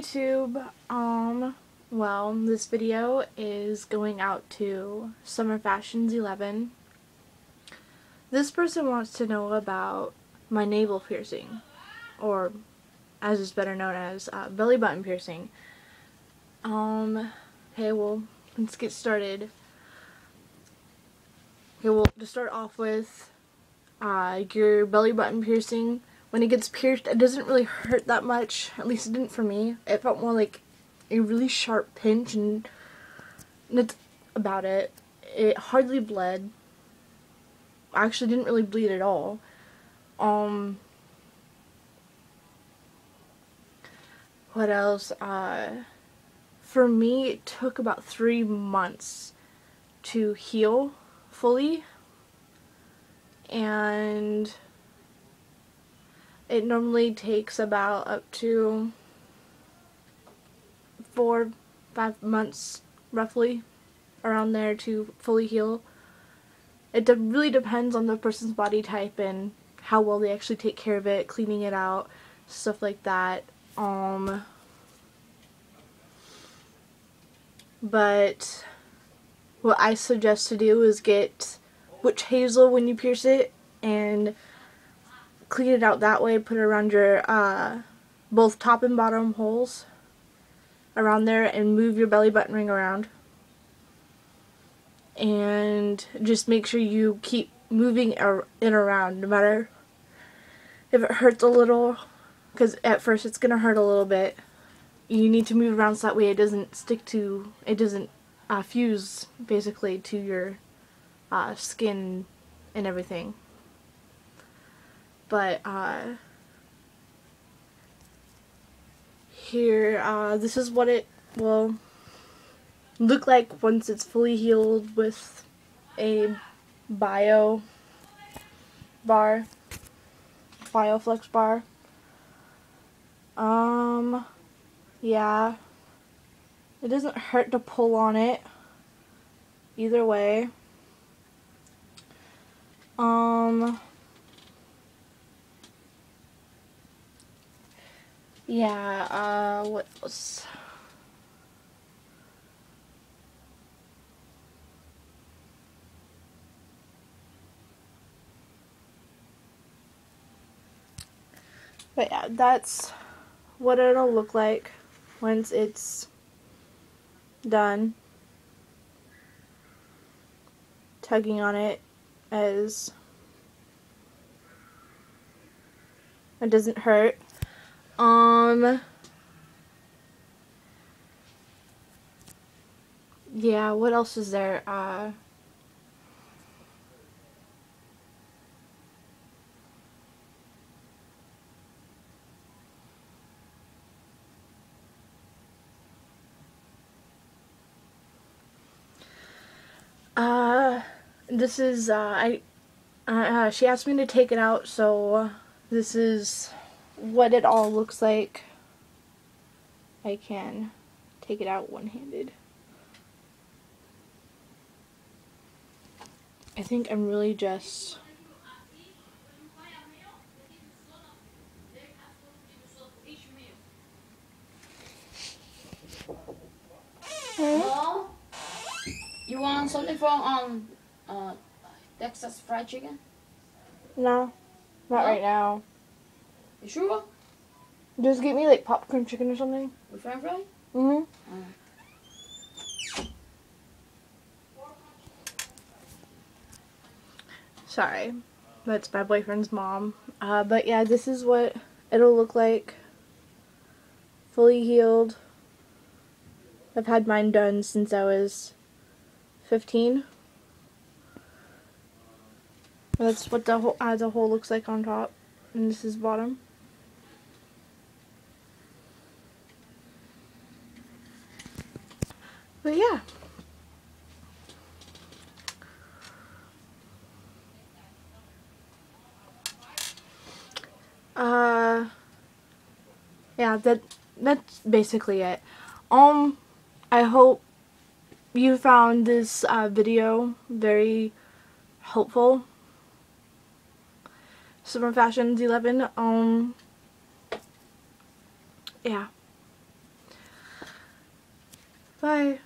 YouTube. Um, well, this video is going out to Summer Fashions 11. This person wants to know about my navel piercing, or as is better known as uh, belly button piercing. Um, okay, well, let's get started. Okay, well, to start off with, uh, your belly button piercing when it gets pierced, it doesn't really hurt that much. At least it didn't for me. It felt more like a really sharp pinch and that's about it. It hardly bled. I actually didn't really bleed at all. Um, what else? Uh, for me, it took about three months to heal fully. And it normally takes about up to four, five months roughly around there to fully heal. It de really depends on the person's body type and how well they actually take care of it, cleaning it out, stuff like that. Um, but what I suggest to do is get witch hazel when you pierce it and clean it out that way, put it around your uh, both top and bottom holes around there and move your belly button ring around. And just make sure you keep moving it around no matter if it hurts a little because at first it's going to hurt a little bit. You need to move around so that way it doesn't stick to, it doesn't uh, fuse basically to your uh, skin and everything but uh, here uh, this is what it will look like once it's fully healed with a bio bar bioflex bar. Um yeah. It doesn't hurt to pull on it either way. Um Yeah, uh, what else? But yeah, that's what it'll look like once it's done. Tugging on it as it doesn't hurt. Um. Yeah, what else is there? Uh. Uh, this is, uh, I, uh, she asked me to take it out, so this is what it all looks like. I can take it out one-handed. I think I'm really just Hello? You want something from um uh Texas fried chicken? No, not no? right now. You sure? Just get me like popcorn chicken or something. With french fry? Mm-hmm. Uh. Sorry. That's my boyfriend's mom. Uh, but yeah, this is what it'll look like. Fully healed. I've had mine done since I was 15. That's what the whole, uh, the hole looks like on top. And this is bottom. But yeah. Uh, yeah, that that's basically it. Um, I hope you found this uh, video very helpful. Summer Fashions 11, um, yeah. Bye.